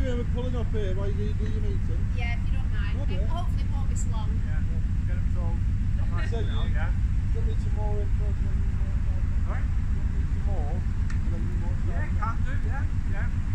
do you pulling up here while you do, your meeting? Yeah, if you don't mind. Hopefully it won't be so long. Yeah, we'll get them sold. so you, now, yeah. Give me some more info and Give me some more and then you. Yeah, can do, yeah, yeah.